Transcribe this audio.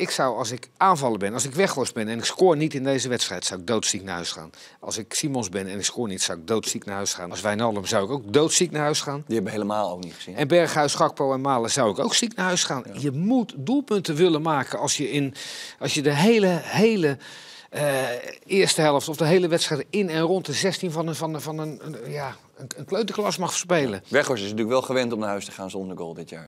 ik zou als ik aanvallen ben, als ik weghorst ben en ik scoor niet in deze wedstrijd, zou ik doodziek naar huis gaan. Als ik Simons ben en ik scoor niet, zou ik doodziek naar huis gaan. Als Wijnaldum zou ik ook doodziek naar huis gaan. Die hebben helemaal ook niet gezien. En Berghuis, Gakpo en Malen zou ik ook ziek naar huis gaan. Je moet doelpunten willen maken als je, in, als je de hele, hele eh, eerste helft of de hele wedstrijd in en rond de 16 van een, van een, van ja, een, een kleuterklas mag spelen. Weghorst is natuurlijk wel gewend om naar huis te gaan zonder goal dit jaar.